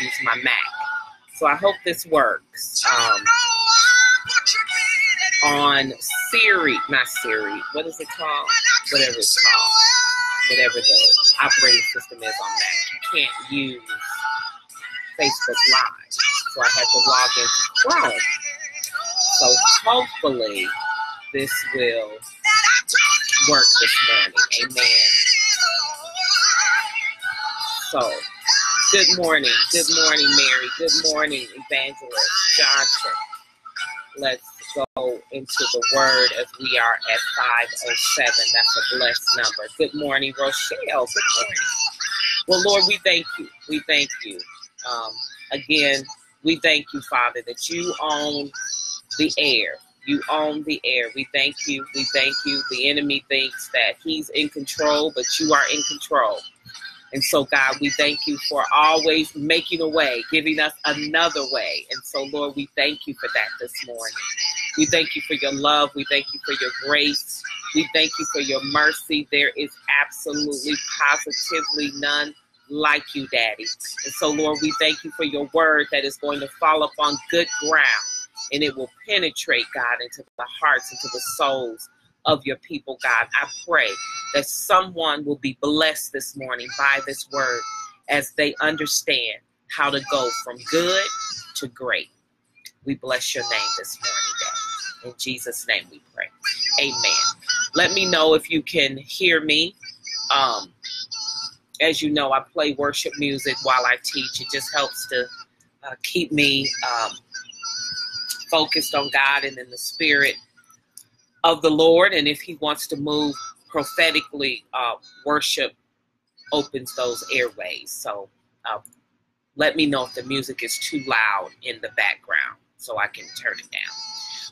use my Mac. So I hope this works. Um, on Siri, not Siri, what is it called? Whatever it's called. Whatever the operating system is on Mac. You can't use Facebook Live. So I had to log into Chrome. So hopefully this will work this morning. Amen. So, good morning. Good morning, Mary. Good morning, Evangelist Johnson. Let's go into the word as we are at 507. That's a blessed number. Good morning, Rochelle. Good morning. Well, Lord, we thank you. We thank you. Um, again, we thank you, Father, that you own the air. You own the air. We thank you. We thank you. The enemy thinks that he's in control, but you are in control. And so, God, we thank you for always making a way, giving us another way. And so, Lord, we thank you for that this morning. We thank you for your love. We thank you for your grace. We thank you for your mercy. There is absolutely, positively none like you, Daddy. And so, Lord, we thank you for your word that is going to fall upon good ground and it will penetrate, God, into the hearts, into the souls of your people, God. I pray that someone will be blessed this morning by this word as they understand how to go from good to great. We bless your name this morning, God. In Jesus' name we pray. Amen. Let me know if you can hear me. Um, as you know, I play worship music while I teach. It just helps to uh, keep me um, focused on God and in the spirit of the Lord. And if He wants to move prophetically, uh, worship opens those airways. So uh, let me know if the music is too loud in the background so I can turn it down.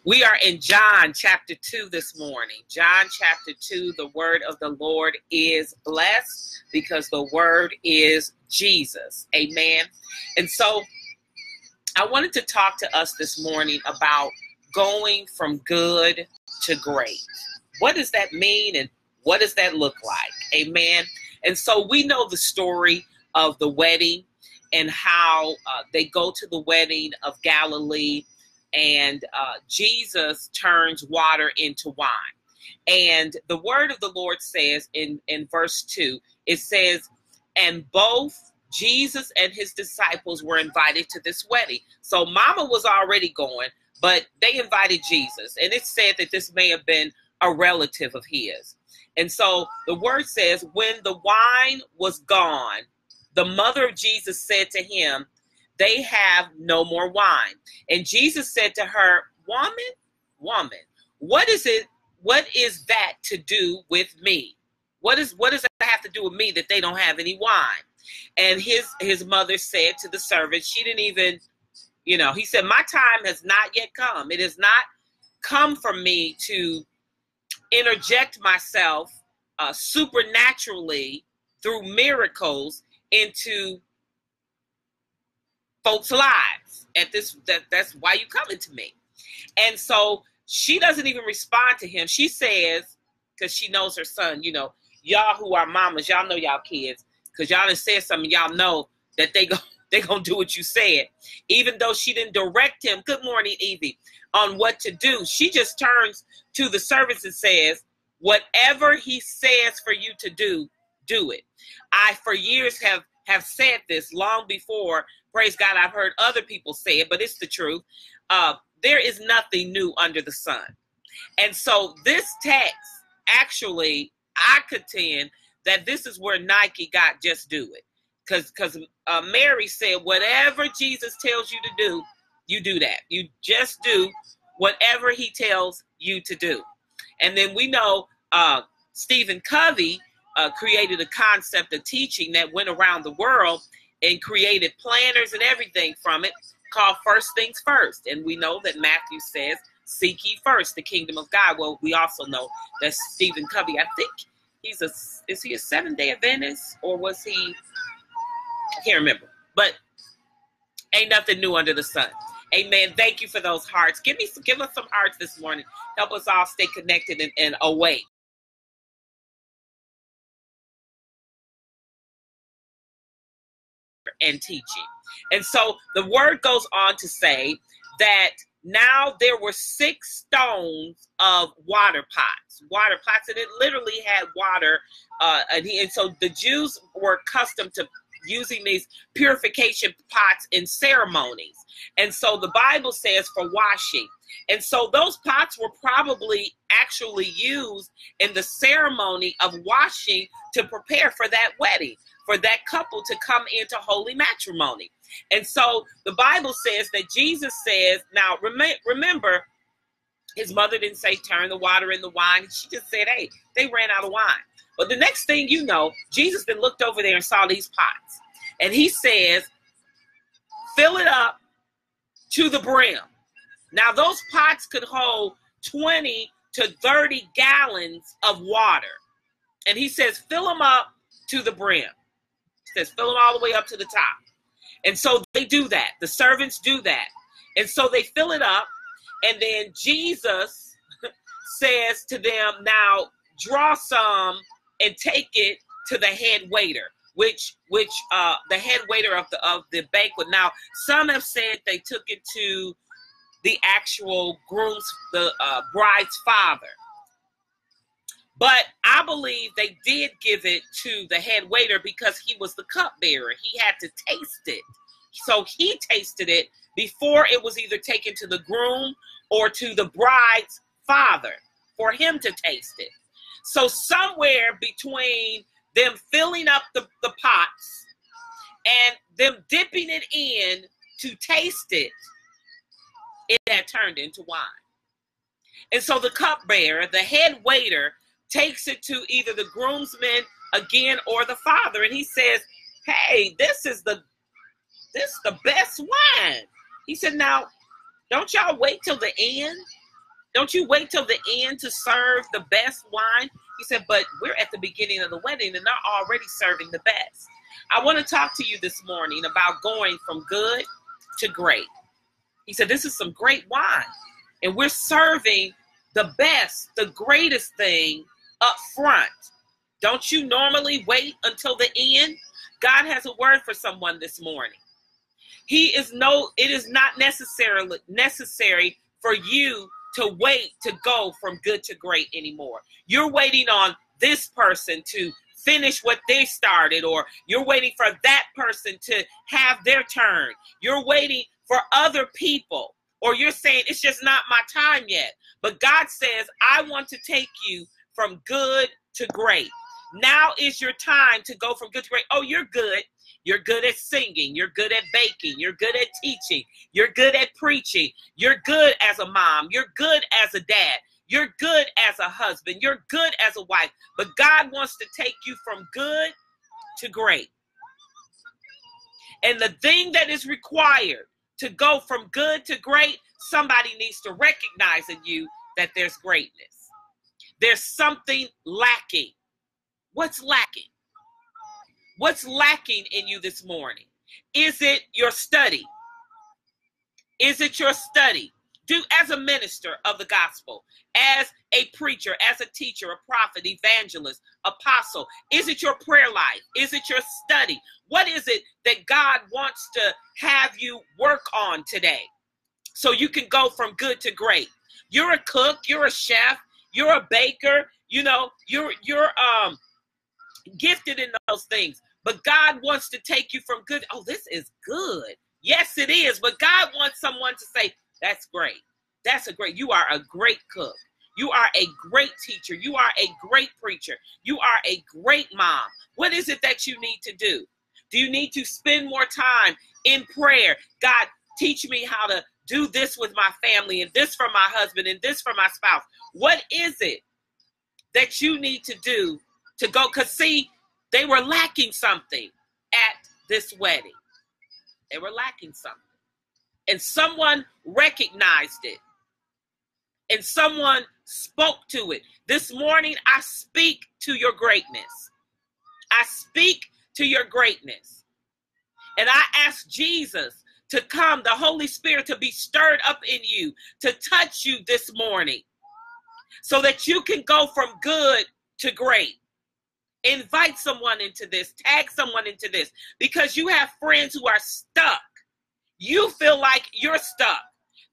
We are in John chapter 2 this morning. John chapter 2, the word of the Lord is blessed because the word is Jesus. Amen. And so I wanted to talk to us this morning about going from good to great. What does that mean and what does that look like? Amen. And so we know the story of the wedding and how uh, they go to the wedding of Galilee and uh, Jesus turns water into wine. And the word of the Lord says in, in verse 2, it says, and both Jesus and his disciples were invited to this wedding. So mama was already going, but they invited Jesus. And it said that this may have been a relative of his. And so the word says, when the wine was gone, the mother of Jesus said to him, They have no more wine. And Jesus said to her, Woman, woman, what is it? What is that to do with me? What is what does that have to do with me that they don't have any wine? And his his mother said to the servant, she didn't even, you know, he said, My time has not yet come. It has not come for me to interject myself uh, supernaturally through miracles into folks' lives. At this, that that's why you coming to me. And so she doesn't even respond to him. She says, because she knows her son, you know, y'all who are mamas, y'all know y'all kids because y'all done said something. Y'all know that they go they gonna do what you said, even though she didn't direct him. Good morning, Evie, on what to do. She just turns to the servants and says, "Whatever he says for you to do, do it." I for years have have said this long before. Praise God, I've heard other people say it, but it's the truth. Uh, there is nothing new under the sun, and so this text actually, I contend that this is where Nike got just do it. Because because uh, Mary said, whatever Jesus tells you to do, you do that. You just do whatever he tells you to do. And then we know uh, Stephen Covey uh, created a concept of teaching that went around the world and created planners and everything from it called First Things First. And we know that Matthew says, Seek ye first the kingdom of God. Well, we also know that Stephen Covey, I think he's a is he a seven day Adventist or was he I can't remember, but ain't nothing new under the sun. Amen. Thank you for those hearts. Give me some, give us some hearts this morning. Help us all stay connected and, and awake. And teaching. And so the word goes on to say that now there were six stones of water pots, water pots, and it literally had water. Uh, and, he, and so the Jews were accustomed to using these purification pots in ceremonies. And so the Bible says for washing. And so those pots were probably actually used in the ceremony of washing to prepare for that wedding, for that couple to come into holy matrimony. And so the Bible says that Jesus says, now rem- remember, his mother didn't say turn the water in the wine. She just said, hey, they ran out of wine. But the next thing you know, Jesus then looked over there and saw these pots. And he says, fill it up to the brim. Now, those pots could hold 20 to 30 gallons of water. And he says, fill them up to the brim. He says, fill them all the way up to the top. And so they do that. The servants do that. And so they fill it up. And then Jesus says to them, now draw some and take it to the head waiter which which uh the head waiter of the of the banquet. Now some have said they took it to the actual groom's the uh, bride's father. But i believe they did give it to the head waiter because he was the cupbearer. He had to taste it. So he tasted it before it was either taken to the groom or to the bride's father for him to taste it so somewhere between them filling up the, the pots and them dipping it in to taste it, it had turned into wine. And so the cupbearer, the head waiter, takes it to either the groomsmen again or the father, and he says, Hey, this is the this is the best wine. He said, Now, don't y'all wait till the end don't you wait till the end to serve the best wine? He said, but we're at the beginning of the wedding and they're already serving the best. I want to talk to you this morning about going from good to great. He said, this is some great wine. And we're serving the best, the greatest thing up front. Don't you normally wait until the end? God has a word for someone this morning. He is no, it is not necessarily necessary for you to wait to go from good to great anymore. You're waiting on this person to finish what they started, or you're waiting for that person to have their turn. You're waiting for other people, or you're saying it's just not my time yet. But God says, I want to take you from good to great. Now is your time to go from good to great. Oh, you're good. You're good at singing. You're good at baking. You're good at teaching. You're good at preaching. You're good as a mom. You're good as a dad. You're good as a husband. You're good as a wife. But God wants to take you from good to great. And the thing that is required to go from good to great, somebody needs to recognize in you that there's greatness. There's something lacking. What's lacking? What's lacking in you this morning? Is it your study? Is it your study? Do as a minister of the gospel, as a preacher, as a teacher, a prophet, evangelist, apostle. Is it your prayer life? Is it your study? What is it that God wants to have you work on today so you can go from good to great? You're a cook, you're a chef, you're a baker, you know, you're you're um gifted in those things. But God wants to take you from good. Oh, this is good. Yes, it is. But God wants someone to say, that's great. That's a great. You are a great cook. You are a great teacher. You are a great preacher. You are a great mom. What is it that you need to do? Do you need to spend more time in prayer? God, teach me how to do this with my family and this for my husband and this for my spouse. What is it that you need to do to go? Because, see, they were lacking something at this wedding. They were lacking something. And someone recognized it. And someone spoke to it. This morning, I speak to your greatness. I speak to your greatness. And I ask Jesus to come, the Holy Spirit to be stirred up in you, to touch you this morning, so that you can go from good to great. Invite someone into this, tag someone into this, because you have friends who are stuck. You feel like you're stuck,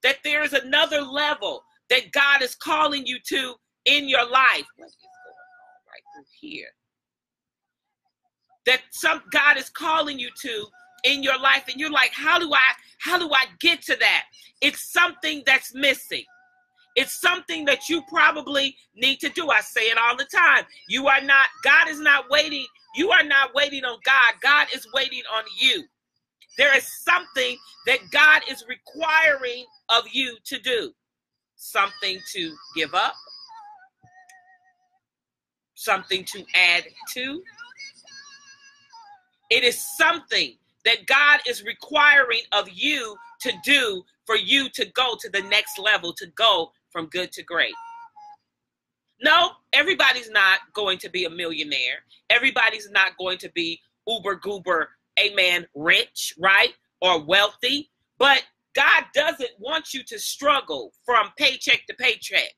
that there is another level that God is calling you to in your life. What is going on right through here? That some God is calling you to in your life and you're like how do i how do i get to that it's something that's missing it's something that you probably need to do. I say it all the time. You are not god is not waiting. You are not waiting on god. God is waiting on you. There is something that god is requiring of you to do. Something to give up. Something to add to. It is something that God is requiring of you to do for you to go to the next level, to go from good to great. No, everybody's not going to be a millionaire. Everybody's not going to be uber goober, amen, rich, right? Or wealthy. But God doesn't want you to struggle from paycheck to paycheck.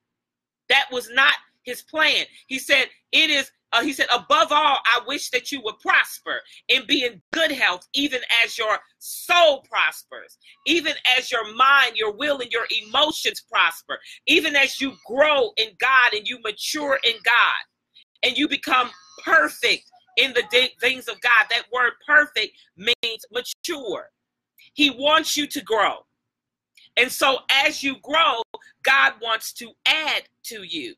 That was not his plan. He said, It is uh, he said, above all, I wish that you would prosper and be in good health, even as your soul prospers, even as your mind, your will, and your emotions prosper, even as you grow in God and you mature in God and you become perfect in the things of God. That word perfect means mature. He wants you to grow. And so as you grow, God wants to add to you.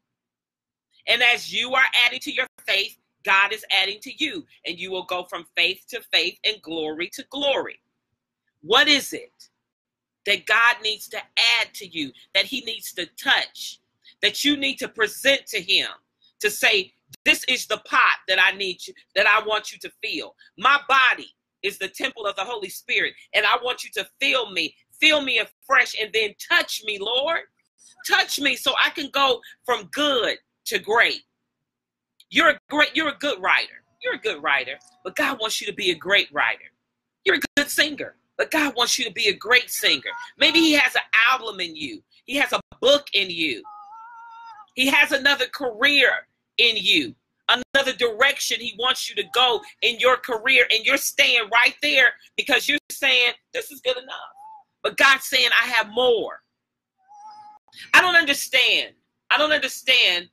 And as you are adding to your faith, God is adding to you, and you will go from faith to faith and glory to glory. What is it that God needs to add to you, that He needs to touch, that you need to present to Him to say, This is the pot that I need you, that I want you to feel. My body is the temple of the Holy Spirit, and I want you to feel me, feel me afresh, and then touch me, Lord. Touch me so I can go from good to great. You're a great, you're a good writer. You're a good writer, but God wants you to be a great writer. You're a good singer, but God wants you to be a great singer. Maybe He has an album in you, He has a book in you, He has another career in you, another direction He wants you to go in your career, and you're staying right there because you're saying, This is good enough. But God's saying, I have more. I don't understand. I don't understand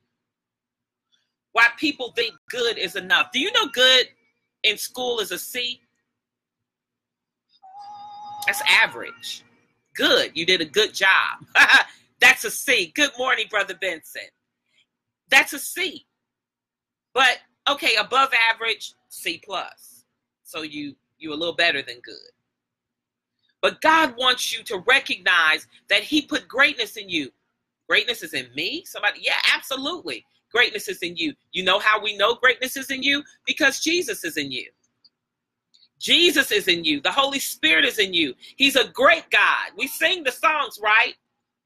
why people think good is enough. Do you know good in school is a C? That's average. Good. You did a good job. That's a C. Good morning, Brother Benson. That's a C. But okay, above average, C plus. So you you a little better than good. But God wants you to recognize that He put greatness in you. Greatness is in me? Somebody, yeah, absolutely greatness is in you. You know how we know greatness is in you? Because Jesus is in you. Jesus is in you. The Holy Spirit is in you. He's a great God. We sing the songs, right?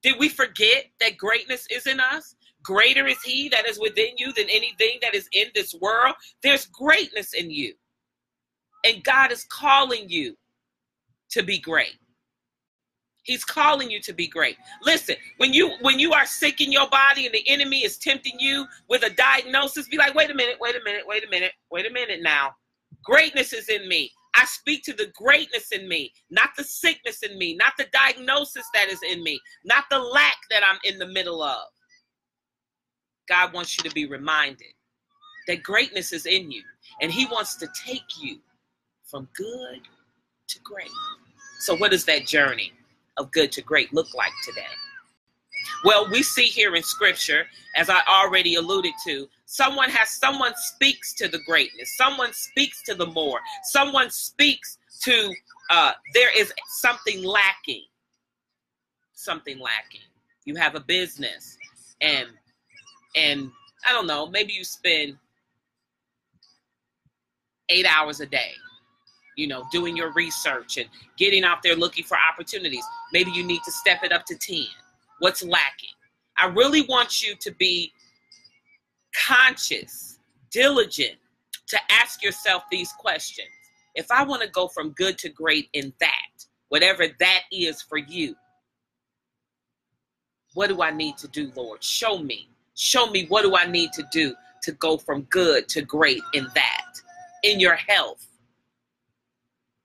Did we forget that greatness is in us? Greater is He that is within you than anything that is in this world. There's greatness in you. And God is calling you to be great. He's calling you to be great. Listen, when you when you are sick in your body and the enemy is tempting you with a diagnosis, be like, wait a minute, wait a minute, wait a minute, wait a minute now. Greatness is in me. I speak to the greatness in me, not the sickness in me, not the diagnosis that is in me, not the lack that I'm in the middle of. God wants you to be reminded that greatness is in you, and He wants to take you from good to great. So, what is that journey? Of good to great look like today? Well, we see here in scripture, as I already alluded to, someone has someone speaks to the greatness, someone speaks to the more, someone speaks to uh, there is something lacking. Something lacking. You have a business and and I don't know, maybe you spend eight hours a day you know, doing your research and getting out there looking for opportunities. Maybe you need to step it up to 10. What's lacking? I really want you to be conscious, diligent to ask yourself these questions. if I want to go from good to great in that, whatever that is for you, what do I need to do, Lord? Show me. Show me what do I need to do to go from good to great in that, in your health,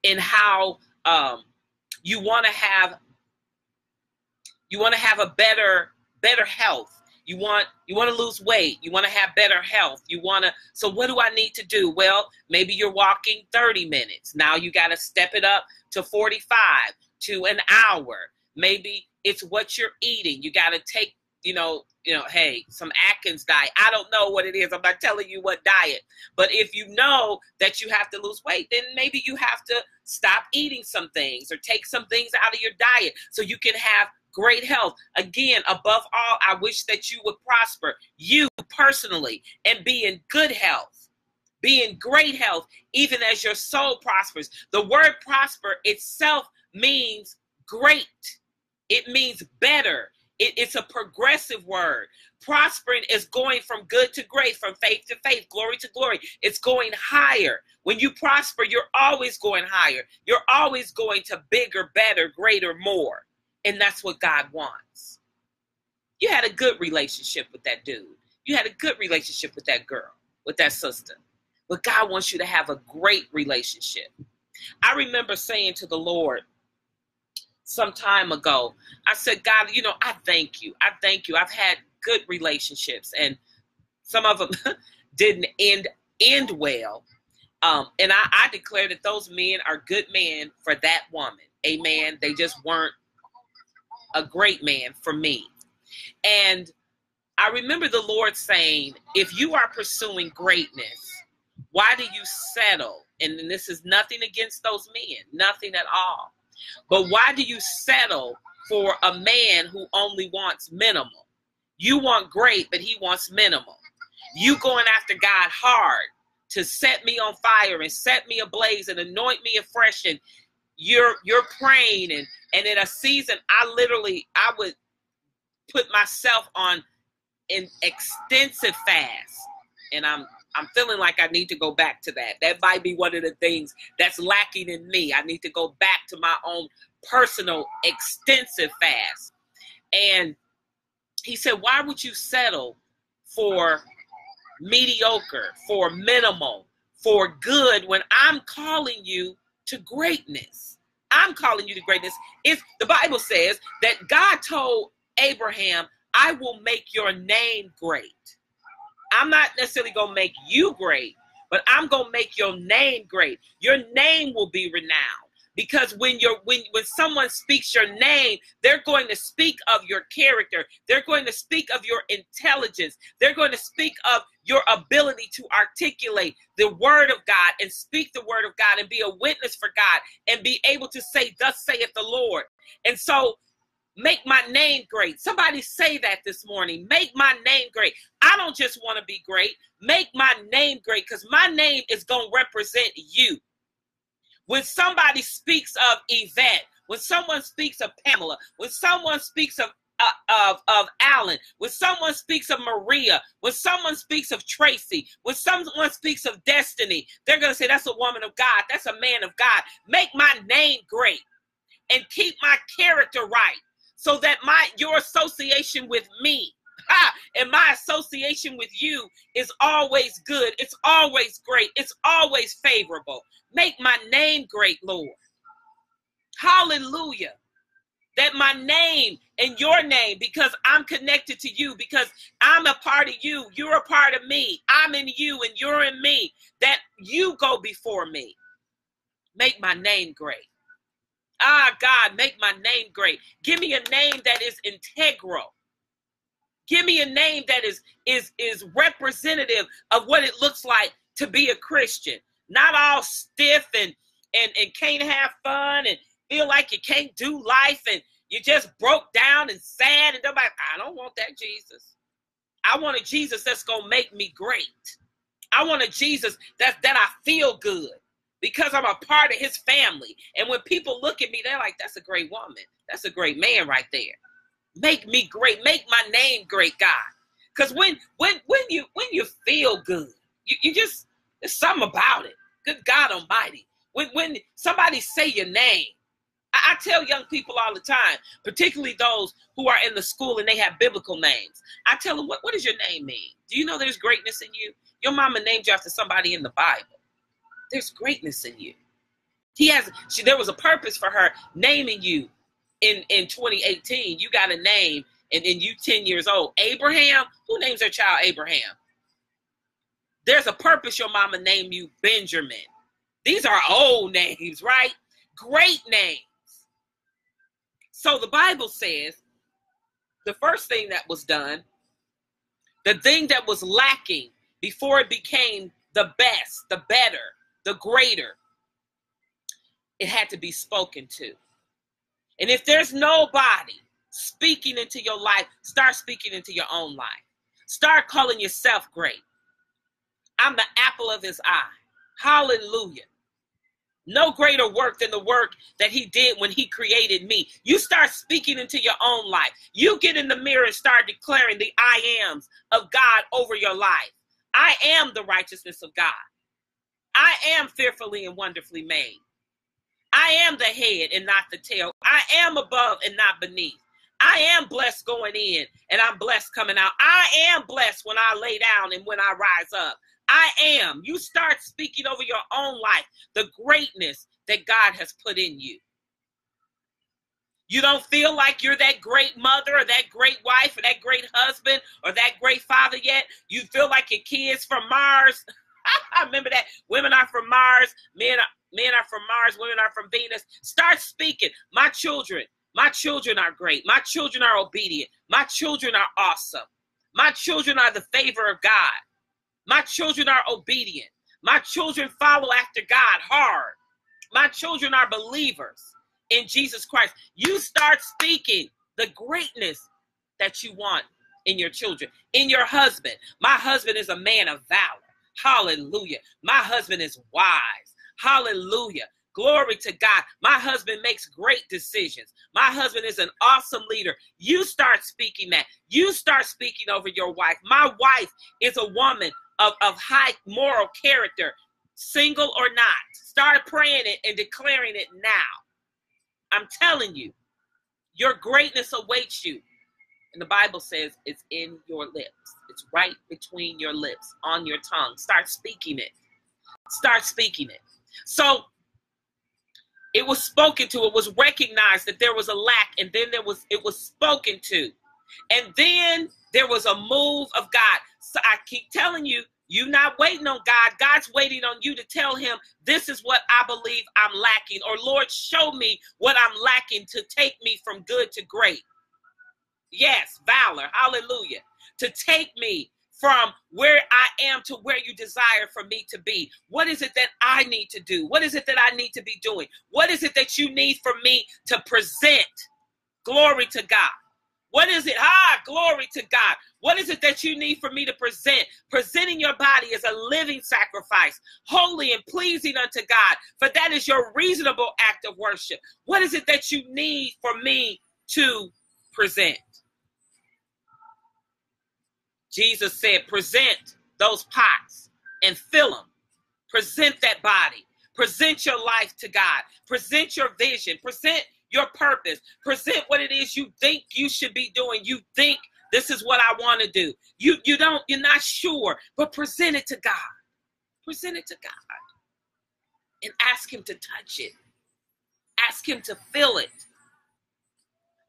in how um, you want to have you want to have a better better health. You want you want to lose weight. You want to have better health. You want to so what do i need to do? Well maybe you're walking 30 minutes. Now you got to step it up to 45 to an hour. Maybe it's what you're eating. You got to take you know you know hey some atkins diet i don't know what it is i'm not telling you what diet but if you know that you have to lose weight then maybe you have to stop eating some things or take some things out of your diet so you can have great health. Again, above all, I wish that you would prosper, you personally, and be in good health, be in great health, even as your soul prospers. The word prosper itself means great, it means better. It, it's a progressive word. Prospering is going from good to great, from faith to faith, glory to glory. It's going higher. When you prosper, you're always going higher. You're always going to bigger, better, greater, more. And that's what God wants. You had a good relationship with that dude. You had a good relationship with that girl, with that sister. But God wants you to have a great relationship. I remember saying to the Lord some time ago, I said, God, you know, I thank you. I thank you. I've had good relationships, and some of them didn't end end well. Um, and I, I declare that those men are good men for that woman. Amen. They just weren't a great man for me. And I remember the Lord saying, if you are pursuing greatness, why do you settle? And this is nothing against those men, nothing at all. But why do you settle for a man who only wants minimal? You want great, but he wants minimal. You going after God hard to set me on fire and set me ablaze and anoint me afresh and you're you're praying and and in a season i literally i would put myself on an extensive fast and i'm i'm feeling like i need to go back to that that might be one of the things that's lacking in me i need to go back to my own personal extensive fast and he said why would you settle for mediocre for minimal for good when i'm calling you to greatness. I'm calling you to greatness. If the Bible says that God told Abraham, I will make your name great. I'm not necessarily going to make you great, but I'm going to make your name great. Your name will be renowned because when you're when when someone speaks your name they're going to speak of your character. They're going to speak of your intelligence. They're going to speak of your ability to articulate the word of God and speak the word of God and be a witness for God and be able to say thus saith the Lord. And so make my name great. Somebody say that this morning. Make my name great. I don't just want to be great. Make my name great because my name is going to represent you. When somebody speaks of Yvette, when someone speaks of Pamela, when someone speaks of uh, of of Alan, when someone speaks of Maria, when someone speaks of Tracy, when someone speaks of Destiny, they're gonna say that's a woman of God, that's a man of God. Make my name great and keep my character right, so that my your association with me ha, and my association with you is always good. It's always great. It's always favorable. Make my name great, Lord. Hallelujah. That my name and your name, because I'm connected to you, because I'm a part of you, you're a part of me, I'm in you and you're in me, that you go before me. Make my name great. Ah, God, make my name great. Give me a name that is integral. Give me a name that is is is representative of what it looks like to be a Christian. Not all stiff and and and can't have fun and feel like you can't do life and you just broke down and sad and nobody. I don't want that Jesus. I want a Jesus that's gonna make me great. I want a Jesus that that I feel good because I'm a part of his family. And when people look at me, they're like, that's a great woman. That's a great man right there. Make me great. Make my name great, God. Because when when when you when you feel good, you, you just there's something about it. Good God Almighty. When when somebody say your name, I, I tell young people all the time, particularly those who are in the school and they have biblical names. I tell them, what, what does your name mean? Do you know there's greatness in you? Your mama named you after somebody in the Bible. There's greatness in you. He has she there was a purpose for her naming you in in 2018. You got a name and then you 10 years old. Abraham, who names their child Abraham? There's a purpose your mama named you Benjamin. These are old names, right? Great names. So the Bible says the first thing that was done, the thing that was lacking before it became the best, the better, the greater, it had to be spoken to. And if there's nobody speaking into your life, start speaking into your own life. Start calling yourself great. I'm the apple of his eye. Hallelujah. No greater work than the work that he did when he created me. You start speaking into your own life. You get in the mirror and start declaring the I ams of God over your life. I am the righteousness of God. I am fearfully and wonderfully made. I am the head and not the tail. I am above and not beneath. I am blessed going in and I'm blessed coming out. I am blessed when I lay down and when I rise up. I am. You start speaking over your own life, the greatness that God has put in you. You don't feel like you're that great mother or that great wife or that great husband or that great father yet. You feel like your kids from Mars. I remember that. Women are from Mars, men are Men are from Mars, women are from Venus. Start speaking. My children, my children are great. My children are obedient. My children are awesome. My children are the favor of God. My children are obedient. My children follow after God hard. My children are believers in Jesus Christ. You start speaking the greatness that you want in your children, in your husband. My husband is a man of valor. Hallelujah. My husband is wise. Hallelujah. Glory to God. My husband makes great decisions. My husband is an awesome leader. You start speaking that. You start speaking over your wife. My wife is a woman of, of high moral character, single or not. Start praying it and declaring it now. I'm telling you, your greatness awaits you. And the Bible says it's in your lips, it's right between your lips, on your tongue. Start speaking it. Start speaking it. So it was spoken to, it was recognized that there was a lack, and then there was it was spoken to. And then there was a move of God. So I keep telling you, you're not waiting on God. God's waiting on you to tell him, this is what I believe I'm lacking. Or Lord, show me what I'm lacking to take me from good to great. Yes, valor. Hallelujah. To take me from where I am to where you desire for me to be. What is it that I need to do? What is it that I need to be doing? What is it that you need for me to present? Glory to God. What is it? Ah, glory to God. What is it that you need for me to present? Presenting your body as a living sacrifice, holy and pleasing unto God, for that is your reasonable act of worship. What is it that you need for me to present? Jesus said, present those pots and fill them. Present that body. Present your life to God. Present your vision. Present your purpose. Present what it is you think you should be doing. You think this is what I want to do. You you don't you're not sure, but present it to God. Present it to God. And ask him to touch it. Ask him to fill it.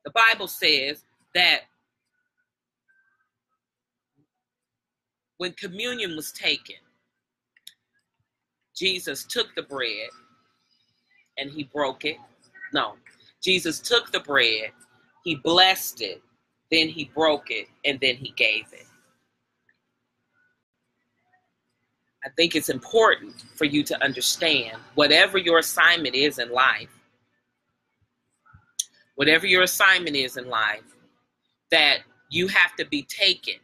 The Bible says that when communion was taken, Jesus took the bread and he broke it. No, Jesus took the bread, he blessed it, then he broke it, and then he gave it. I think it's important for you to understand whatever your assignment is in life, whatever your assignment is in life, that you have to be taken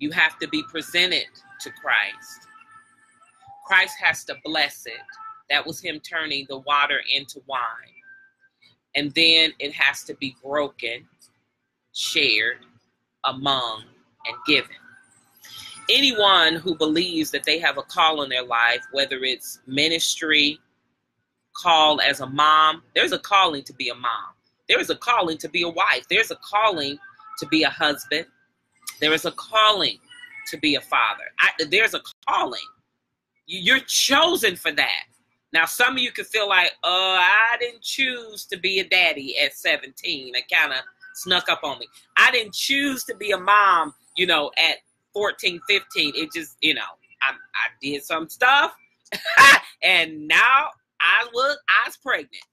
you have to be presented to Christ. Christ has to bless it. That was him turning the water into wine. And then it has to be broken, shared among, and given. anyone who believes that they have a call in their life, whether it's ministry, call as a mom, there's a calling to be a mom. There is a calling to be a wife. There's a calling to be a husband. There is a calling to be a father. I, there's a calling. You're chosen for that. Now, some of you could feel like, uh, I didn't choose to be a daddy at 17. It kind of snuck up on me. I didn't choose to be a mom, you know, at 14, 15. It just, you know, I, I did some stuff and now I was, I was pregnant.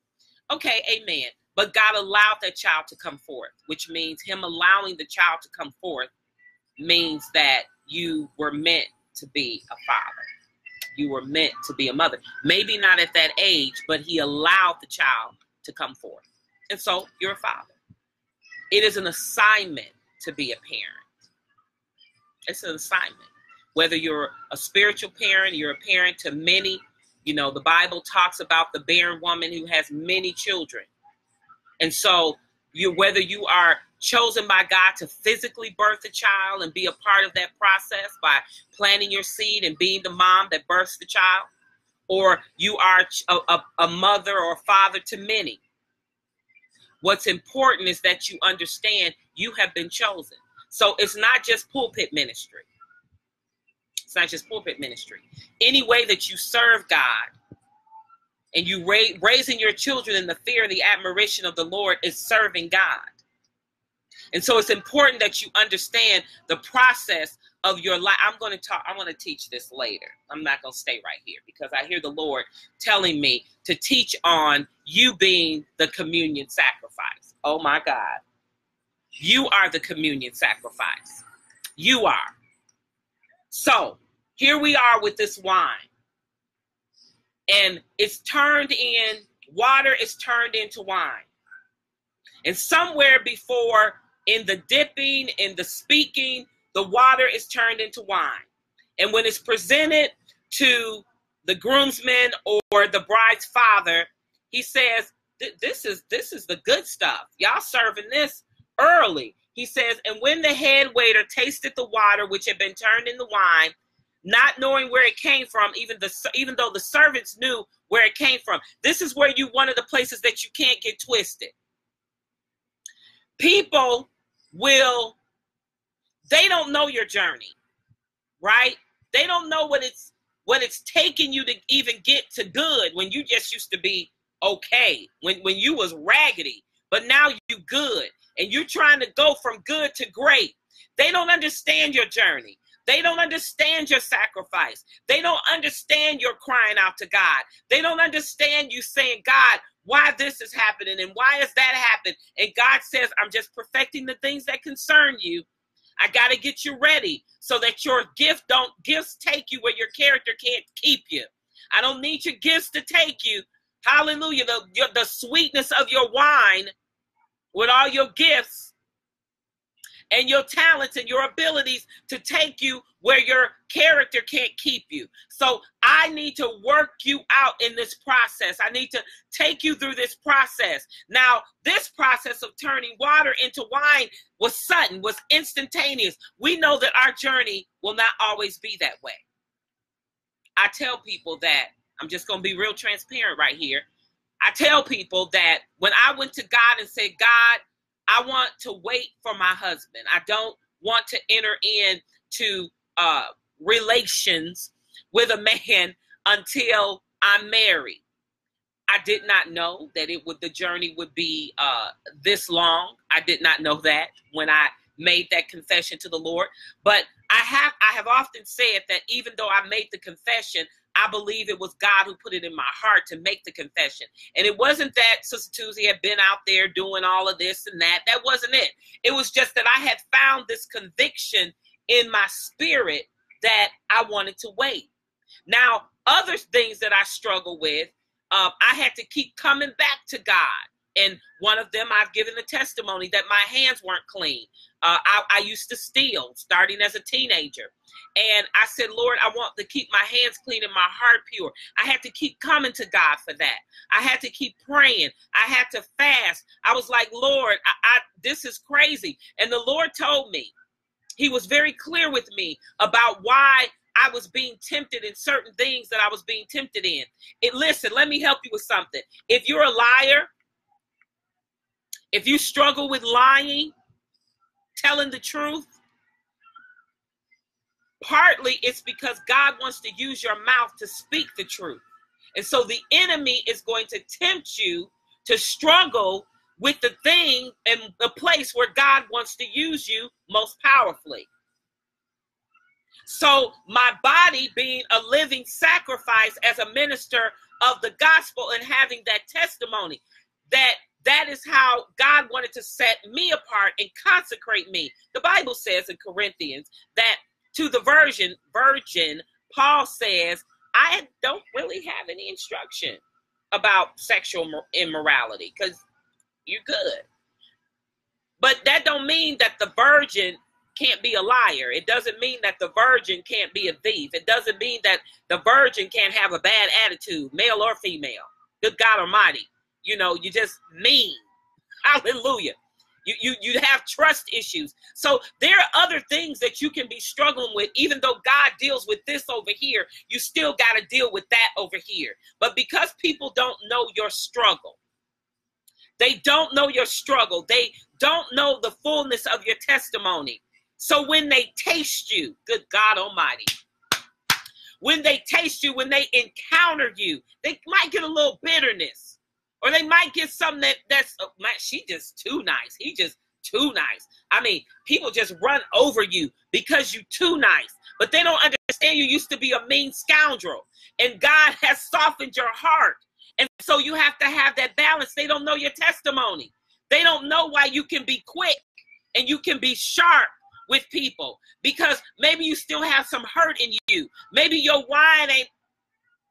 Okay, amen. But God allowed that child to come forth, which means Him allowing the child to come forth means that you were meant to be a father. You were meant to be a mother. Maybe not at that age, but He allowed the child to come forth. And so you're a father. It is an assignment to be a parent. It's an assignment. Whether you're a spiritual parent, you're a parent to many. You know, the Bible talks about the barren woman who has many children. And so, you whether you are chosen by God to physically birth a child and be a part of that process by planting your seed and being the mom that births the child, or you are a, a, a mother or father to many. What's important is that you understand you have been chosen. So it's not just pulpit ministry. It's not just pulpit ministry. Any way that you serve God and you ra- raising your children in the fear and the admiration of the Lord is serving God. And so it's important that you understand the process of your life. I'm going to talk, I'm going to teach this later. I'm not going to stay right here because I hear the Lord telling me to teach on you being the communion sacrifice. Oh my God. You are the communion sacrifice. You are. So here we are with this wine. And it's turned in, water is turned into wine. And somewhere before in the dipping, in the speaking, the water is turned into wine. And when it's presented to the groomsman or the bride's father, he says, "This is this is the good stuff. Y'all serving this early." He says, "And when the head waiter tasted the water which had been turned into wine, not knowing where it came from, even the even though the servants knew where it came from, this is where you one of the places that you can't get twisted. People will they don't know your journey, right? They don't know what it's what it's taking you to even get to good when you just used to be okay, when when you was raggedy, but now you good and you're trying to go from good to great. They don't understand your journey. They don't understand your sacrifice. They don't understand your crying out to God. They don't understand you saying, God, why this is happening and why is that happening? And God says, I'm just perfecting the things that concern you. I got to get you ready so that your gift don't gifts take you where your character can't keep you. I don't need your gifts to take you. Hallelujah. The, the sweetness of your wine with all your gifts and your talents and your abilities to take you where your character can't keep you. So I need to work you out in this process. I need to take you through this process. Now, this process of turning water into wine was sudden, was instantaneous. We know that our journey will not always be that way. I tell people that I'm just going to be real transparent right here. I tell people that when I went to God and said, God, I want to wait for my husband. I don't want to enter into uh, relations with a man until I'm married. I did not know that it would the journey would be uh, this long. I did not know that when I made that confession to the Lord. But I have I have often said that even though I made the confession, I believe it was God who put it in my heart to make the confession. And it wasn't that Sister Tuesday had been out there doing all of this and that. That wasn't it. It was just that I had found this conviction in my spirit that I wanted to wait. Now, other things that I struggle with, um, I had to keep coming back to God. And one of them, I've given the testimony that my hands weren't clean. Uh, I, I used to steal starting as a teenager. And I said, Lord, I want to keep my hands clean and my heart pure. I had to keep coming to God for that. I had to keep praying. I had to fast. I was like, Lord, I, I, this is crazy. And the Lord told me, he was very clear with me about why I was being tempted in certain things that I was being tempted in. It listen, let me help you with something. If you're a liar, if you struggle with lying, telling the truth, partly it's because God wants to use your mouth to speak the truth. And so the enemy is going to tempt you to struggle with the thing and the place where God wants to use you most powerfully. So, my body being a living sacrifice as a minister of the gospel and having that testimony, that that is how God wanted to set me apart and consecrate me. The Bible says in Corinthians that to the virgin, virgin, Paul says, I don't really have any instruction about sexual immorality because you're good. But that don't mean that the virgin can't be a liar. It doesn't mean that the virgin can't be a thief. It doesn't mean that the virgin can't have a bad attitude, male or female. Good God Almighty. You know, you just mean. Hallelujah. You, you, you have trust issues. So there are other things that you can be struggling with. Even though God deals with this over here, you still got to deal with that over here. But because people don't know your struggle, they don't know your struggle. They don't know the fullness of your testimony. So when they taste you, good God Almighty, when they taste you, when they encounter you, they might get a little bitterness, or they might get something that that's oh, she just too nice. He just too nice. I mean, people just run over you because you too nice, but they don't understand you used to be a mean scoundrel, and God has softened your heart, and so you have to have that balance. They don't know your testimony. They don't know why you can be quick and you can be sharp with people because maybe you still have some hurt in you. Maybe your wine ain't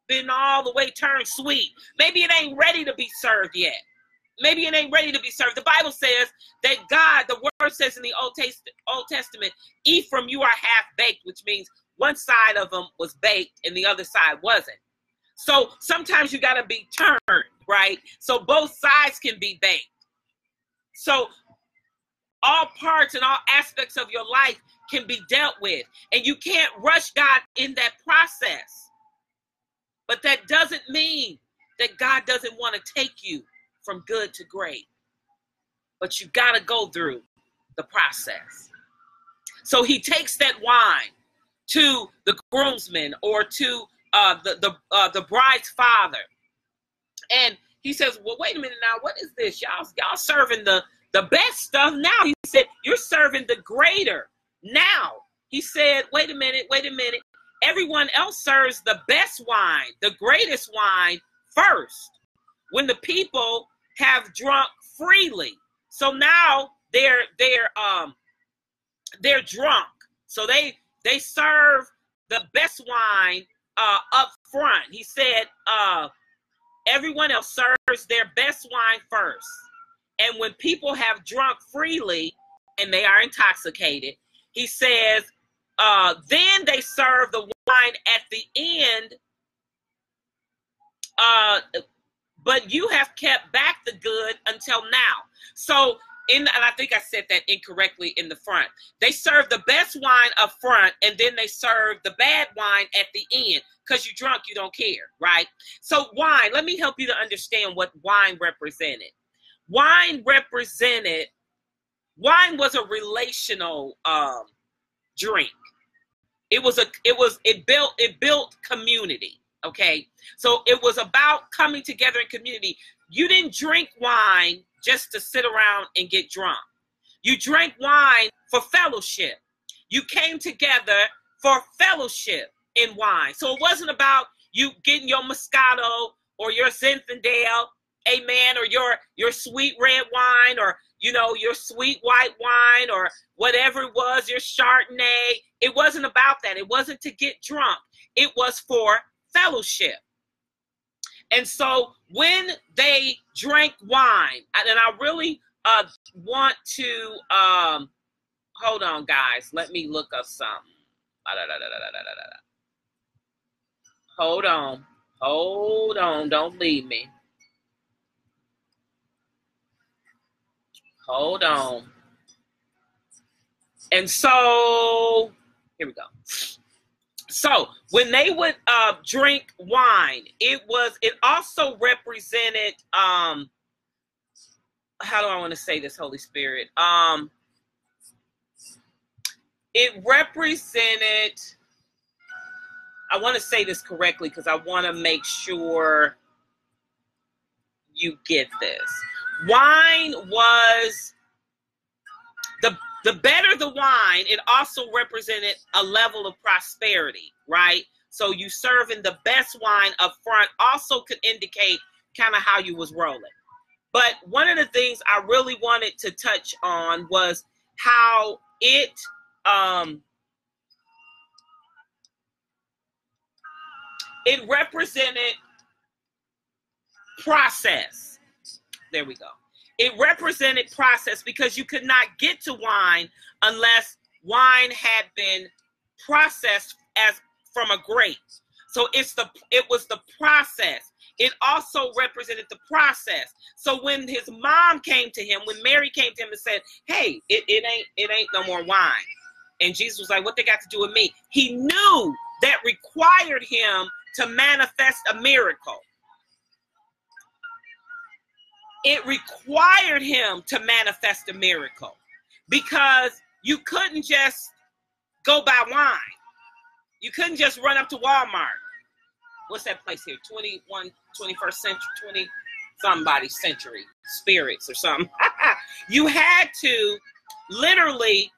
been all the way turned sweet. Maybe it ain't ready to be served yet. Maybe it ain't ready to be served. The Bible says that God, the word says in the Old, Old Testament, Ephraim, you are half baked, which means one side of them was baked and the other side wasn't. So sometimes you got to be turned, right? So both sides can be baked. So all parts and all aspects of your life can be dealt with. And you can't rush God in that process. But that doesn't mean that God doesn't want to take you from good to great. But you got to go through the process. So he takes that wine to the groomsman or to uh, the the uh, the bride's father, and he says, "Well, wait a minute now. What is this? Y'all y'all serving the the best stuff now. He said, You're serving the greater now. He said, Wait a minute, wait a minute. Everyone else serves the best wine, the greatest wine first when the people have drunk freely. So now they're they're um they're drunk. So they they serve the best wine uh up front. He said uh everyone else serves their best wine first. And when people have drunk freely and they are intoxicated, he says, uh, then they serve the wine at the end. Uh, but you have kept back the good until now. So, in and I think I said that incorrectly in the front. They serve the best wine up front, and then they serve the bad wine at the end. Because you're drunk, you don't care, right? So, wine. Let me help you to understand what wine represented wine represented wine was a relational um, drink it was a it was it built it built community okay? So it was about coming together in community. You didn't drink wine just to sit around and get drunk. You drank wine for fellowship. You came together for fellowship in wine. So it wasn't about you getting your moscato or your zinfandel amen, or your your sweet red wine, or you know, your sweet white wine, or whatever it was, your Chardonnay. It wasn't about that. It wasn't to get drunk. It was for fellowship. And so when they drank wine, and I really uh, want to um, hold on, guys. Let me look up something. Hold on. Hold on. Don't leave me. Hold on. And so, here we go. So when they would uh, drink wine, it was it also represented um how do I want to say this, Holy Spirit? Um it represented I want to say this correctly because I want to make sure you get this. Wine was the the better the wine, it also represented a level of prosperity, right? So you serving the best wine up front also could indicate kind of how you was rolling. But one of the things I really wanted to touch on was how it um it represented process. There we go. It represented process because you could not get to wine unless wine had been processed as from a grape. So it's the it was the process. It also represented the process. So when his mom came to him, when Mary came to him and said, "Hey, it, it ain't it ain't no more wine," and Jesus was like, "What they got to do with me?" He knew that required him to manifest a miracle it required him to manifest a miracle because you couldn't just go buy wine. You couldn't just run up to Walmart. What's that place here? 21, 21st century, 20 somebody century spirits or something. you had to literally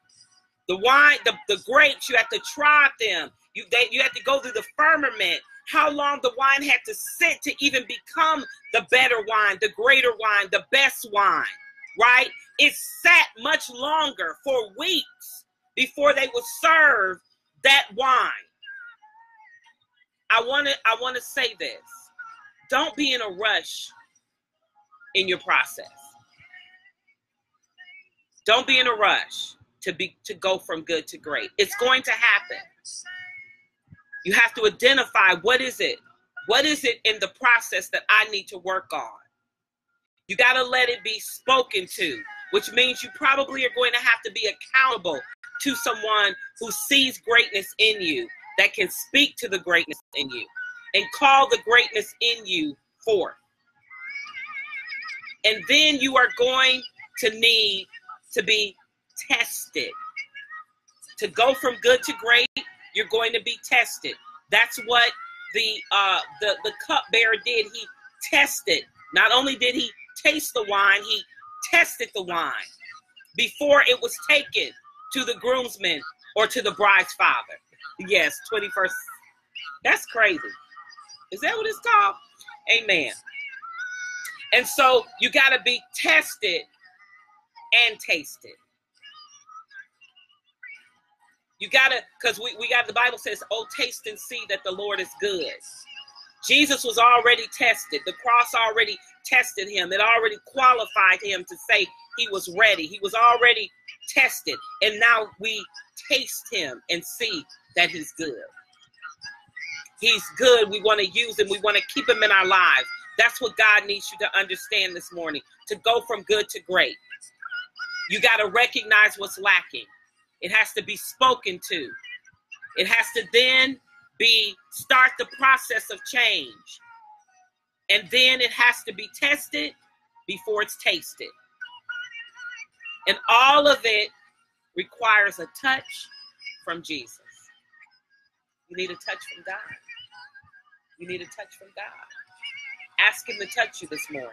the wine, the, the grapes, you had to try them. You they, you had to go through the firmament how long the wine had to sit to even become the better wine, the greater wine, the best wine, right? It sat much longer for weeks before they would serve that wine. I want to I want to say this. Don't be in a rush in your process. Don't be in a rush to be to go from good to great. It's going to happen. You have to identify what is it? What is it in the process that I need to work on? You got to let it be spoken to, which means you probably are going to have to be accountable to someone who sees greatness in you, that can speak to the greatness in you, and call the greatness in you forth. And then you are going to need to be tested. To go from good to great, you're going to be tested. That's what the uh, the the cupbearer did. He tested. Not only did he taste the wine, he tested the wine before it was taken to the groomsmen or to the bride's father. Yes, 21st. That's crazy. Is that what it's called? Amen. And so you got to be tested and tasted. You gotta, because we, we got the Bible says, Oh, taste and see that the Lord is good. Jesus was already tested. The cross already tested him. It already qualified him to say he was ready. He was already tested. And now we taste him and see that he's good. He's good. We want to use him. We want to keep him in our lives. That's what God needs you to understand this morning to go from good to great. You got to recognize what's lacking. It has to be spoken to. It has to then be start the process of change. And then it has to be tested before it's tasted. And all of it requires a touch from Jesus. You need a touch from God. You need a touch from God. Ask Him to touch you this morning.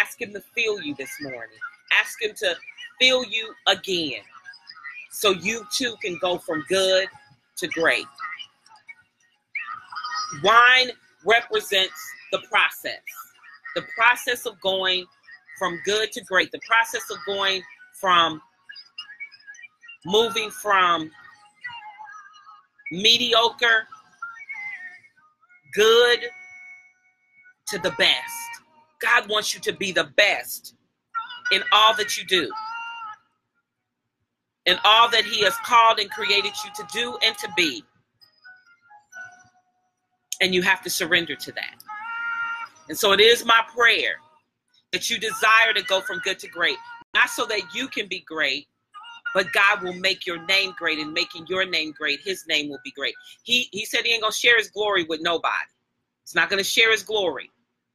Ask Him to feel you this morning. Ask Him to feel you again so you too can go from good to great. Wine represents the process, the process of going from good to great, the process of going from moving from mediocre, good to the best. God wants you to be the best in all that you do in all that He has called and created you to do and to be. And you have to surrender to that. And so it is my prayer that you desire to go from good to great, not so that you can be great, but God will make your name great, and making your name great, His name will be great. He He said He ain't gonna share His glory with nobody. He's not gonna share His glory.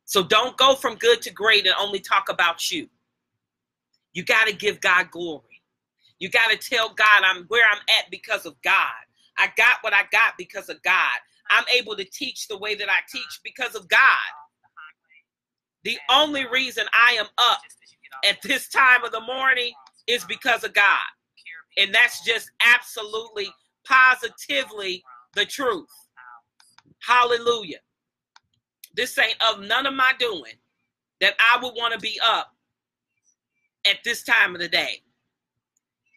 So don't go from good to great and only talk about you. You got to give God glory. You got to tell God I'm where I'm at because of God. I got what I got because of God. I'm able to teach the way that I teach because of God. The only reason I am up at this time of the morning is because of God. And that's just absolutely, positively the truth. Hallelujah. This ain't of none of my doing that I would want to be up at this time of the day.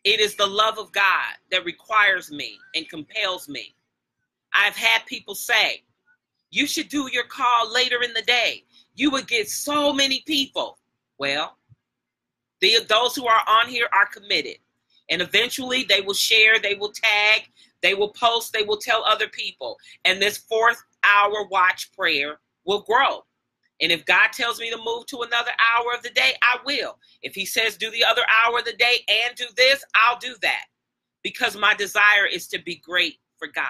It is the love of God that requires me and compels me. I've had people say, you should do your call later in the day. You would get so many people. Well, the, those who are on here are committed. And eventually they will share, they will tag, they will post, they will tell other people. And this fourth hour watch prayer will grow. And if God tells me to move to another hour of the day, I will. If He says do the other hour of the day and do this, I'll do that because my desire is to be great for God.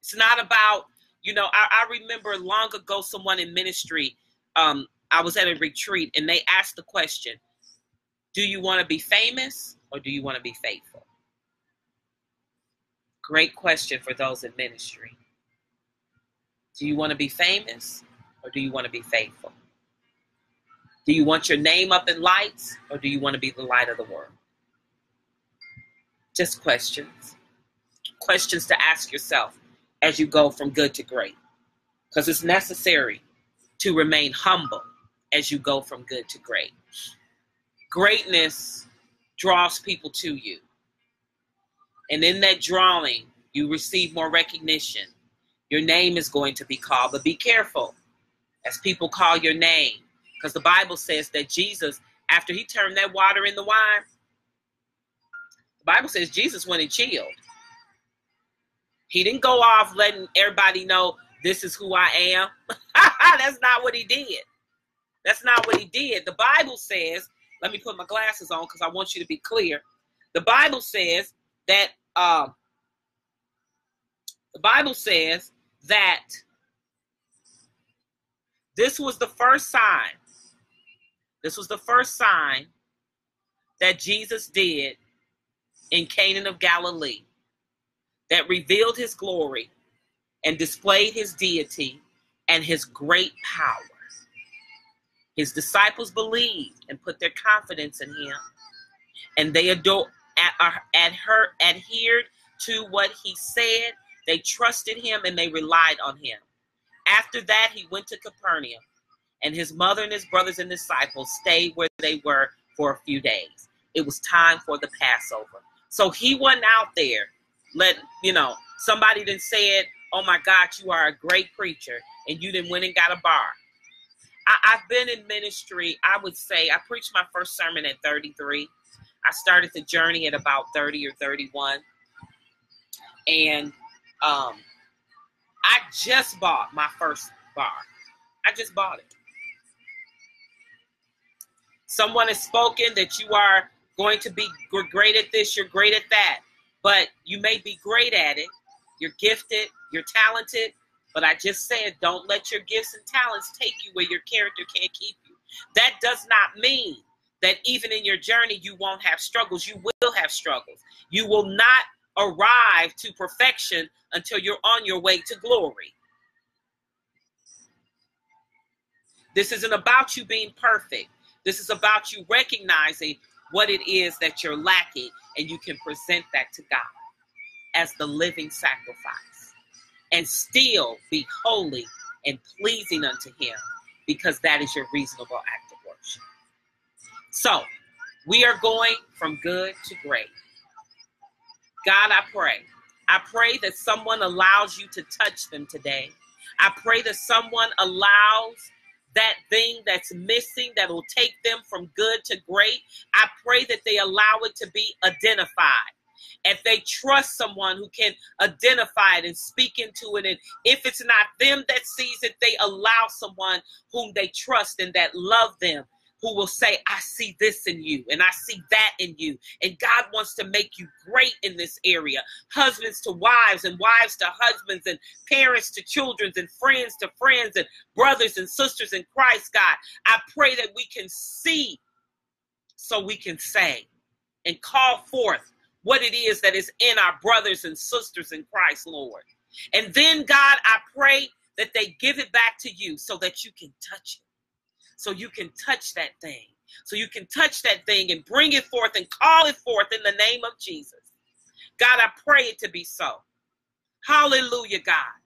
It's not about, you know, I, I remember long ago someone in ministry, um, I was at a retreat and they asked the question Do you want to be famous or do you want to be faithful? Great question for those in ministry. Do you want to be famous or do you want to be faithful? Do you want your name up in lights or do you want to be the light of the world? Just questions. Questions to ask yourself as you go from good to great. Because it's necessary to remain humble as you go from good to great. Greatness draws people to you. And in that drawing, you receive more recognition, your name is going to be called. But be careful as people call your name, because the Bible says that Jesus, after he turned that water in the wine, the Bible says Jesus went and chilled. He didn't go off letting everybody know this is who I am. That's not what he did. That's not what he did. The Bible says, let me put my glasses on because I want you to be clear. The Bible says that um, the Bible says that this was the first sign. This was the first sign that Jesus did in Cana of Galilee that revealed his glory and displayed his deity and his great power. His disciples believed and put their confidence in him, and they adhered, adhered to what he said they trusted him and they relied on him. After that, he went to Capernaum, and his mother and his brothers and disciples stayed where they were for a few days. It was time for the Passover. So he wasn't out there. Let you know, somebody then said, Oh my God, you are a great preacher, and you then went and got a bar. I, have been in ministry, I would say, I preached my first sermon at 33. I started the journey at about 30 or 31. And um, I just bought my first bar. I just bought it. Someone has spoken that you are going to be great at this, you're great at that, but you may be great at it. You're gifted, you're talented, but I just said don't let your gifts and talents take you where your character can't keep you. That does not mean that even in your journey you won't have struggles. You will have struggles. You will not arrive to perfection until you're on your way to glory. This isn't about you being perfect. This is about you recognizing what it is that you're lacking, and you can present that to God as the living sacrifice and still be holy and pleasing unto Him because that is your reasonable act of worship. So, we are going from good to great. God, I pray. I pray that someone allows you to touch them today. I pray that someone allows that thing that's missing that will take them from good to great. I pray that they allow it to be identified. If they trust someone who can identify it and speak into it, and if it's not them that sees it, they allow someone whom they trust and that love them, who will say, I see this in you and I see that in you. And God wants to make you great in this area. Husbands to wives and wives to husbands and parents to children and friends to friends and brothers and sisters in Christ, God. I pray that we can see so we can say and call forth what it is that is in our brothers and sisters in Christ, Lord. And then, God, I pray that they give it back to you so that you can touch it so you can touch that thing. So you can touch that thing and bring it forth and call it forth in the name of Jesus. God, I pray it to be so. Hallelujah, God.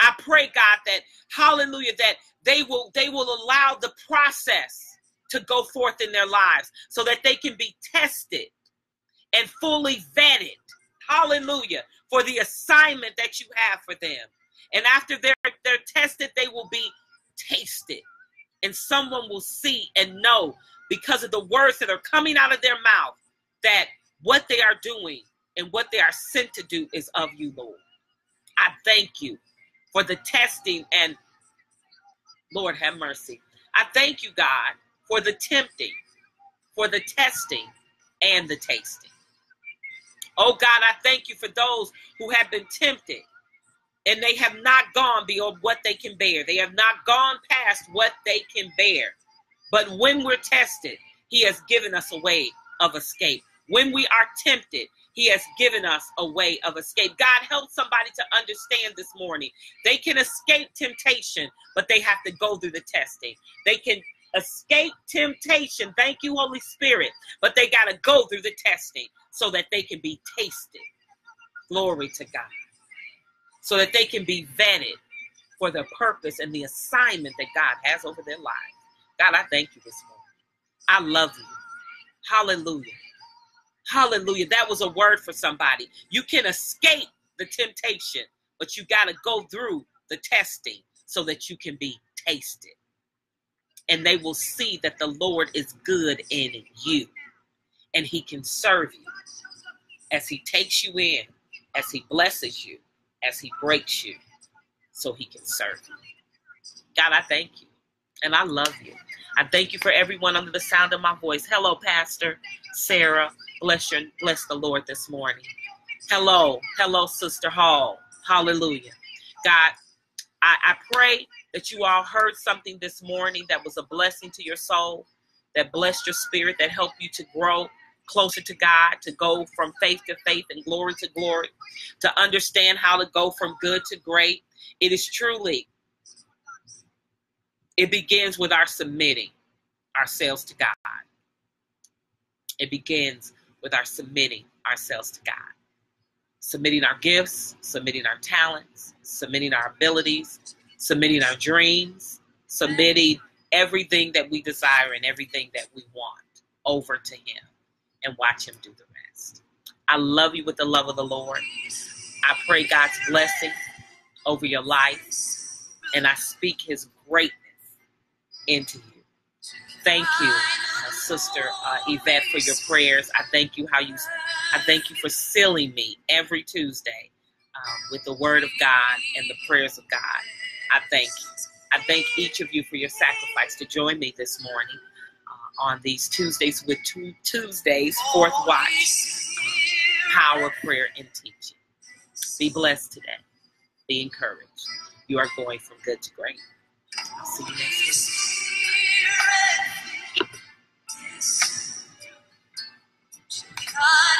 I pray, God, that hallelujah, that they will they will allow the process to go forth in their lives so that they can be tested and fully vetted. Hallelujah. For the assignment that you have for them. And after they're they're tested, they will be tasted and someone will see and know because of the words that are coming out of their mouth that what they are doing and what they are sent to do is of you, Lord. I thank you for the testing and Lord have mercy. I thank you, God, for the tempting, for the testing, and the tasting. Oh God, I thank you for those who have been tempted and they have not gone beyond what they can bear. They have not gone past what they can bear. But when we're tested, He has given us a way of escape. When we are tempted, He has given us a way of escape. God help somebody to understand this morning. They can escape temptation, but they have to go through the testing. They can escape temptation. Thank you, Holy Spirit. But they got to go through the testing so that they can be tasted. Glory to God so that they can be vetted for the purpose and the assignment that God has over their lives. God, I thank you this morning. I love you. Hallelujah. Hallelujah. That was a word for somebody. You can escape the temptation, but you got to go through the testing so that you can be tasted. And they will see that the Lord is good in you and he can serve you as he takes you in, as he blesses you, as he breaks you so he can serve you. God, I thank you and I love you. I thank you for everyone under the sound of my voice. Hello, Pastor Sarah. Bless your bless the Lord this morning. Hello, hello, Sister Hall. Hallelujah. God, I, I pray that you all heard something this morning that was a blessing to your soul, that blessed your spirit, that helped you to grow closer to God, to go from faith to faith and glory to glory, to understand how to go from good to great. It is truly, it begins with our submitting ourselves to God. It begins with our submitting ourselves to God. Submitting our gifts, submitting our talents, submitting our abilities, submitting our dreams, submitting everything that we desire and everything that we want over to Him and watch Him do the rest. I love you with the love of the Lord. I pray God's blessing over your life, and I speak His greatness into you. Thank you, uh, Sister uh, Yvette, for your prayers. I thank you how you. I thank you for sealing me every Tuesday um, with the Word of God and the prayers of God. I thank you. I thank each of you for your sacrifice to join me this morning on these Tuesdays with two Tuesdays, Fourth Watch, Power, Prayer, and Teaching. Be blessed today. Be encouraged. You are going from good to great. I'll see you next week. God.